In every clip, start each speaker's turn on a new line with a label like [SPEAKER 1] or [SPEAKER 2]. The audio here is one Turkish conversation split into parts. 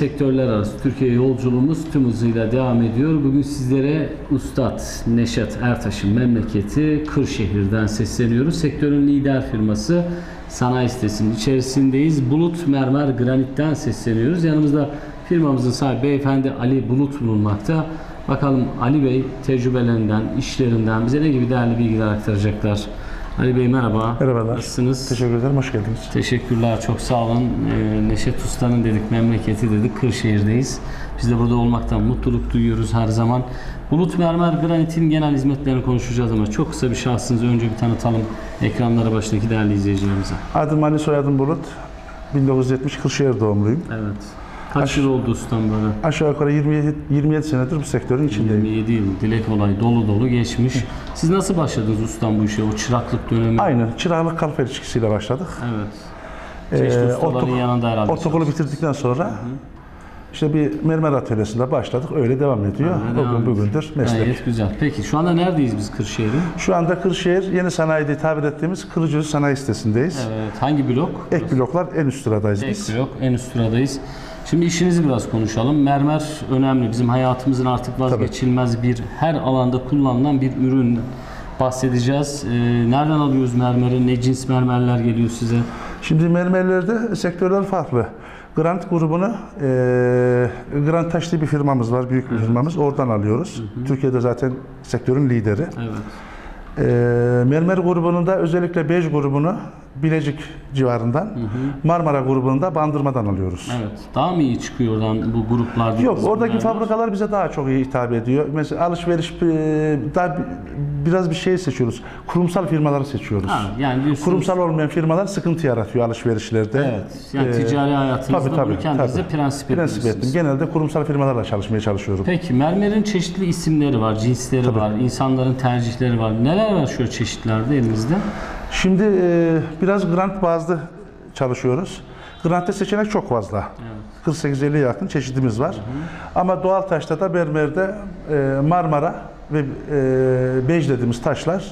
[SPEAKER 1] sektörler arası Türkiye yolculuğumuz tüm hızıyla devam ediyor. Bugün sizlere Ustad Neşet Ertaş'ın memleketi Kırşehir'den sesleniyoruz. Sektörün lider firması sanayi sitesinin içerisindeyiz. Bulut Mermer Granit'ten sesleniyoruz. Yanımızda firmamızın sahibi beyefendi Ali Bulut bulunmakta. Bakalım Ali Bey tecrübelerinden, işlerinden bize ne gibi değerli bilgiler aktaracaklar. Ali Bey merhaba.
[SPEAKER 2] Merhabalar.
[SPEAKER 1] Nasılsınız?
[SPEAKER 2] Teşekkür ederim, hoş geldiniz.
[SPEAKER 1] Teşekkürler, çok sağ olun. Ee, Neşet Usta'nın dedik, memleketi dedik, Kırşehir'deyiz. Biz de burada olmaktan mutluluk duyuyoruz her zaman. Bulut Mermer Granit'in genel hizmetlerini konuşacağız ama çok kısa bir şahsınızı önce bir tanıtalım ekranlara başındaki değerli izleyicilerimize.
[SPEAKER 2] Adım Ali, soyadım Bulut. 1970 Kırşehir doğumluyum.
[SPEAKER 1] Evet. Kaç yıl oldu ustam böyle?
[SPEAKER 2] Aşağı yukarı 27, 27 senedir bu sektörün içindeyim.
[SPEAKER 1] 27 yıl. Dilek olay dolu dolu geçmiş. Siz nasıl başladınız ustam bu işe? O çıraklık dönemi.
[SPEAKER 2] Aynı çıraklık kalfa ilişkisiyle başladık.
[SPEAKER 1] Evet. Çeşitli
[SPEAKER 2] Ee,
[SPEAKER 1] ustaların
[SPEAKER 2] ortaok-
[SPEAKER 1] yanında herhalde.
[SPEAKER 2] Ortaokulu bitirdikten sonra işte bir mermer atölyesinde başladık. Öyle devam ediyor.
[SPEAKER 1] Devam
[SPEAKER 2] Bugün
[SPEAKER 1] ediyor.
[SPEAKER 2] bugündür meslek.
[SPEAKER 1] Gayet güzel. Peki şu anda neredeyiz biz Kırşehir'in?
[SPEAKER 2] Şu anda Kırşehir Yeni Sanayi'de tabir ettiğimiz Kırıcı Sanayi sitesindeyiz.
[SPEAKER 1] Evet. Hangi blok?
[SPEAKER 2] Ek bloklar en üst sıradayız biz.
[SPEAKER 1] Ek blok. En üst sıradayız. Şimdi işinizi biraz konuşalım. Mermer önemli. Bizim hayatımızın artık vazgeçilmez bir her alanda kullanılan bir ürün bahsedeceğiz. Ee, nereden alıyoruz mermeri? Ne cins mermerler geliyor size?
[SPEAKER 2] Şimdi mermerlerde sektörler farklı. Grant grubunu, e, Grant Taş diye bir firmamız var, büyük bir firmamız. Oradan alıyoruz. Türkiye'de zaten sektörün lideri.
[SPEAKER 1] Evet.
[SPEAKER 2] E, mermer grubunun da özellikle Bej grubunu Bilecik civarından, Marmara grubunu da Bandırma'dan alıyoruz.
[SPEAKER 1] Evet. Daha mı iyi çıkıyor oradan bu gruplar?
[SPEAKER 2] Yok, oradaki fabrikalar bize daha çok iyi hitap ediyor. Mesela alışveriş e, daha bi- biraz bir şey seçiyoruz. Kurumsal firmaları seçiyoruz.
[SPEAKER 1] Ha, yani diyorsunuz.
[SPEAKER 2] Kurumsal olmayan firmalar sıkıntı yaratıyor alışverişlerde.
[SPEAKER 1] Evet. Yani
[SPEAKER 2] Ee,
[SPEAKER 1] ticari hayatınızda
[SPEAKER 2] Tabii tabii.
[SPEAKER 1] bunu kendinize
[SPEAKER 2] tabii.
[SPEAKER 1] prensip
[SPEAKER 2] Prensip ettim. Genelde kurumsal firmalarla çalışmaya çalışıyorum.
[SPEAKER 1] Peki mermerin çeşitli isimleri var, cinsleri var, insanların tercihleri var. Neler var şöyle çeşitlerde elimizde?
[SPEAKER 2] Şimdi e, biraz grant bazlı çalışıyoruz. Grantta seçenek çok fazla. 48-50 yakın çeşidimiz var. Ama doğal taşta da mermerde e, Marmara ve e, bej dediğimiz taşlar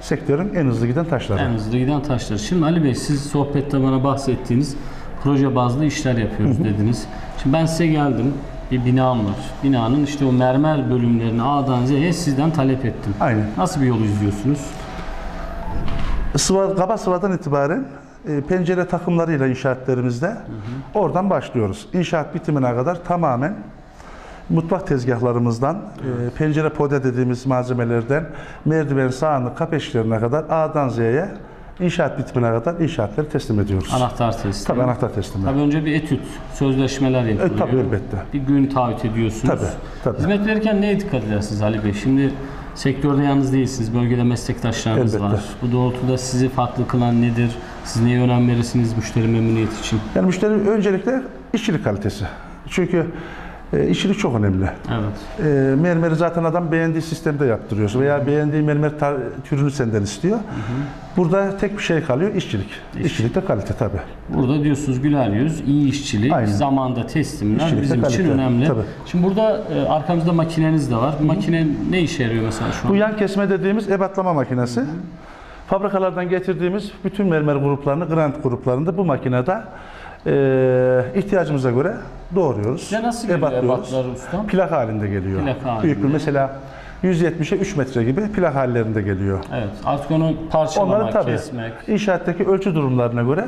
[SPEAKER 2] sektörün en hızlı giden taşları.
[SPEAKER 1] En hızlı giden taşlar. Şimdi Ali Bey siz sohbette bana bahsettiğiniz proje bazlı işler yapıyoruz dediniz. Şimdi ben size geldim. Bir binam var. Binanın işte o mermer bölümlerini A'dan Z'ye sizden talep ettim.
[SPEAKER 2] Aynen.
[SPEAKER 1] Nasıl bir yol izliyorsunuz?
[SPEAKER 2] Sıva, kaba sıvadan itibaren e, pencere takımlarıyla inşaatlerimizde oradan başlıyoruz. İnşaat bitimine kadar tamamen mutfak tezgahlarımızdan, e, pencere pode dediğimiz malzemelerden, merdiven sağını kapeşlerine kadar A'dan Z'ye inşaat bitimine kadar inşaatları teslim ediyoruz.
[SPEAKER 1] Anahtar testi.
[SPEAKER 2] Tabii anahtar teslimi.
[SPEAKER 1] Tabii önce bir etüt, sözleşmeler yapılıyor.
[SPEAKER 2] E, tabii elbette.
[SPEAKER 1] Bir gün taahhüt ediyorsunuz.
[SPEAKER 2] Tabii, tabii.
[SPEAKER 1] Hizmet verirken neye dikkat edersiniz Ali Bey? Şimdi sektörde yalnız değilsiniz. Bölgede meslektaşlarınız
[SPEAKER 2] Elbette.
[SPEAKER 1] var. Bu doğrultuda sizi farklı kılan nedir? Siz neye önem verirsiniz müşteri memnuniyeti için?
[SPEAKER 2] Yani müşteri öncelikle işçilik kalitesi. Çünkü e, işçilik çok önemli.
[SPEAKER 1] Evet.
[SPEAKER 2] E, mermeri zaten adam beğendiği sistemde yaptırıyorsun veya beğendiği mermer tar- türünü senden istiyor. Burada tek bir şey kalıyor, işçilik. İşçilik de kalite tabii.
[SPEAKER 1] Burada diyorsunuz güler yüz, iyi işçilik,
[SPEAKER 2] Aynen.
[SPEAKER 1] zamanda teslimler
[SPEAKER 2] İşçilik
[SPEAKER 1] bizim için önemli.
[SPEAKER 2] tabii.
[SPEAKER 1] Şimdi burada e, arkamızda makineniz de var. Bu makine ne işe yarıyor mesela şu an?
[SPEAKER 2] Bu yan kesme dediğimiz ebatlama makinesi. Fabrikalardan getirdiğimiz bütün mermer gruplarını, grant gruplarında bu makinede e, ihtiyacımıza göre doğruyoruz.
[SPEAKER 1] Size nasıl geliyor ebatlar ustam?
[SPEAKER 2] Plak halinde geliyor.
[SPEAKER 1] Plak halinde.
[SPEAKER 2] Büyük bir mesela 170'e 3 metre gibi plak hallerinde geliyor.
[SPEAKER 1] Evet. Artık onu parçalamak,
[SPEAKER 2] Onları tabii
[SPEAKER 1] kesmek.
[SPEAKER 2] inşaattaki ölçü durumlarına göre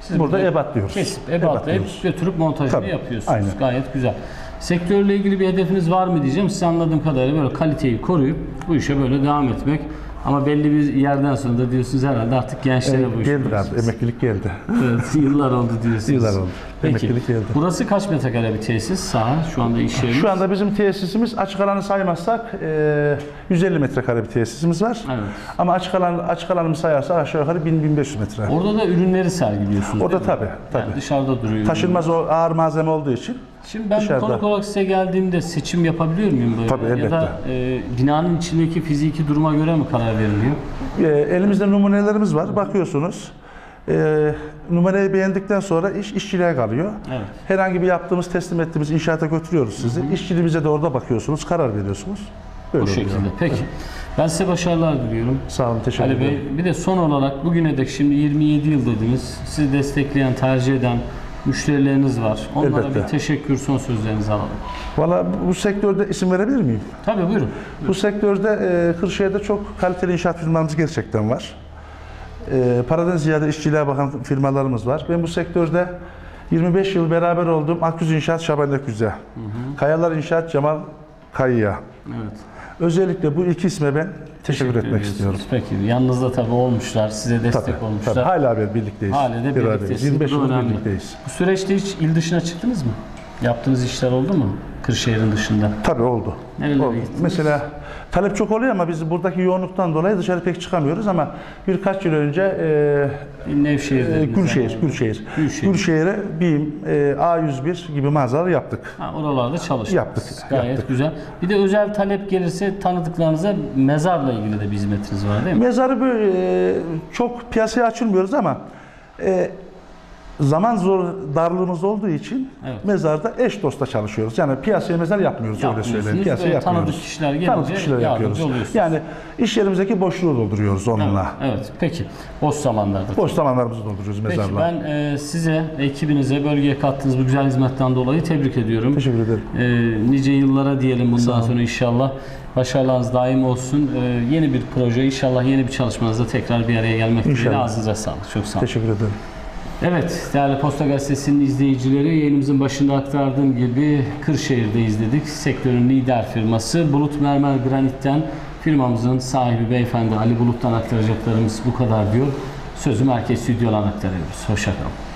[SPEAKER 1] Siz
[SPEAKER 2] burada
[SPEAKER 1] burada
[SPEAKER 2] ebatlıyoruz.
[SPEAKER 1] Kesip ebatlayıp
[SPEAKER 2] Ebatlıyoruz.
[SPEAKER 1] götürüp montajını
[SPEAKER 2] Tabii,
[SPEAKER 1] yapıyorsunuz.
[SPEAKER 2] aynen.
[SPEAKER 1] Gayet güzel. Sektörle ilgili bir hedefiniz var mı diyeceğim. Size anladığım kadarıyla böyle kaliteyi koruyup bu işe böyle devam etmek. Ama belli bir yerden sonra da diyorsunuz herhalde artık gençlere bu işi
[SPEAKER 2] Geldi abi, emeklilik geldi.
[SPEAKER 1] Evet, yıllar oldu diyorsunuz.
[SPEAKER 2] Yıllar oldu.
[SPEAKER 1] Peki.
[SPEAKER 2] Emeklilik geldi.
[SPEAKER 1] Burası kaç metrekare bir tesis? Saha şu anda iş yeriniz.
[SPEAKER 2] Şu anda bizim tesisimiz açık alanı saymazsak e, 150 metrekare bir tesisimiz var.
[SPEAKER 1] Evet.
[SPEAKER 2] Ama açık alan açık alanımı sayarsak aşağı yukarı 1000-1500 metre.
[SPEAKER 1] Orada da ürünleri sergiliyorsunuz.
[SPEAKER 2] Orada tabii, tabii.
[SPEAKER 1] Yani dışarıda duruyor.
[SPEAKER 2] Taşınmaz o ağır malzeme olduğu için
[SPEAKER 1] Şimdi ben
[SPEAKER 2] Dışarıda.
[SPEAKER 1] konuk olarak size geldiğimde seçim yapabiliyor muyum böyle?
[SPEAKER 2] Tabii,
[SPEAKER 1] Ya
[SPEAKER 2] elbette.
[SPEAKER 1] da e, binanın içindeki fiziki duruma göre mi karar veriliyor?
[SPEAKER 2] e, elimizde numunelerimiz var. Bakıyorsunuz. E, numarayı beğendikten sonra iş işçiliğe kalıyor.
[SPEAKER 1] Evet.
[SPEAKER 2] Herhangi bir yaptığımız, teslim ettiğimiz inşaata götürüyoruz sizi. İşçiliğimize de orada bakıyorsunuz, karar veriyorsunuz. Böyle
[SPEAKER 1] Bu
[SPEAKER 2] oluyor.
[SPEAKER 1] şekilde. Peki. Ben size başarılar diliyorum.
[SPEAKER 2] Sağ olun, teşekkür
[SPEAKER 1] Ali
[SPEAKER 2] ederim.
[SPEAKER 1] Bey bir de son olarak bugüne dek şimdi 27 yıl dediniz. Sizi destekleyen, tercih eden Müşterileriniz var. Onlara
[SPEAKER 2] Elbette.
[SPEAKER 1] bir teşekkür son sözlerinizi alalım.
[SPEAKER 2] Valla bu- sektörde isim verebilir miyim?
[SPEAKER 1] Tabii buyurun.
[SPEAKER 2] Bu sektörde e, Kırşehir'de çok kaliteli inşaat firmalarımız gerçekten var. E, paradan ziyade işçiliğe bakan firmalarımız var. Ben bu sektörde 25 yıl beraber olduğum Akgüz İnşaat Şaban Akgüz'e, Kayalar İnşaat Cemal Kayı'ya.
[SPEAKER 1] Evet.
[SPEAKER 2] Özellikle bu iki isme ben teşekkür, etmek
[SPEAKER 1] ediyorsunuz.
[SPEAKER 2] istiyorum.
[SPEAKER 1] Peki yanınızda tabii olmuşlar. Size destek
[SPEAKER 2] Tabii,
[SPEAKER 1] olmuşlar.
[SPEAKER 2] tabii. Hala bir birlikteyiz.
[SPEAKER 1] Hala da
[SPEAKER 2] Beraberiz.
[SPEAKER 1] birliktesiniz.
[SPEAKER 2] 25
[SPEAKER 1] Bu
[SPEAKER 2] yıl birlikteyiz.
[SPEAKER 1] Bu süreçte hiç il dışına çıktınız mı? Yaptığınız işler oldu mu? Kırşehir'in dışında.
[SPEAKER 2] Tabii oldu.
[SPEAKER 1] Nerelere
[SPEAKER 2] oldu.
[SPEAKER 1] gittiniz?
[SPEAKER 2] Mesela talep çok oluyor ama biz buradaki yoğunluktan dolayı dışarı pek çıkamıyoruz ama birkaç yıl önce e,
[SPEAKER 1] Nevşehir'de.
[SPEAKER 2] e, Gülşehir, Gülşehir.
[SPEAKER 1] Gülşehir.
[SPEAKER 2] Gülşehir'e BİM, e, A101 gibi mağazalar yaptık.
[SPEAKER 1] Ha, oralarda çalıştınız.
[SPEAKER 2] Yaptık,
[SPEAKER 1] Gayet
[SPEAKER 2] yaptık.
[SPEAKER 1] güzel. Bir de özel talep gelirse tanıdıklarınıza mezarla ilgili de bir hizmetiniz var değil mi?
[SPEAKER 2] Mezarı böyle e, çok piyasaya açılmıyoruz ama e, zaman zor darlığımız olduğu için
[SPEAKER 1] Evet.
[SPEAKER 2] mezarda eş dosta çalışıyoruz. Yani piyasaya mezar yapmıyoruz öyle söyleyeyim. Piyasaya yapmıyoruz.
[SPEAKER 1] tanıdık kişiler gelince
[SPEAKER 2] Tanıdık kişiler yapıyoruz. Yani iş yerimizdeki boşluğu dolduruyoruz onunla.
[SPEAKER 1] Evet. Peki. Boş zamanlarda.
[SPEAKER 2] Boş zamanlarımızı dolduruyoruz
[SPEAKER 1] Peki
[SPEAKER 2] mezarla.
[SPEAKER 1] ben e, size, ekibinize, bölgeye kattığınız bu güzel hizmetten dolayı tebrik ediyorum.
[SPEAKER 2] Teşekkür ederim.
[SPEAKER 1] E, nice yıllara diyelim bundan sonra inşallah. Başarılarınız daim olsun. E, yeni bir proje, inşallah yeni bir çalışmanızda tekrar bir araya gelmek dileğiyle ağzınıza sağlık. Çok sağ olun.
[SPEAKER 2] Teşekkür ederim.
[SPEAKER 1] Evet, değerli Posta Gazetesi'nin izleyicileri yayınımızın başında aktardığım gibi Kırşehir'de izledik. Sektörün lider firması Bulut Mermer Granit'ten firmamızın sahibi beyefendi Ali Bulut'tan aktaracaklarımız bu kadar diyor. Sözü Merkez Stüdyo'dan aktarıyoruz. Hoşçakalın.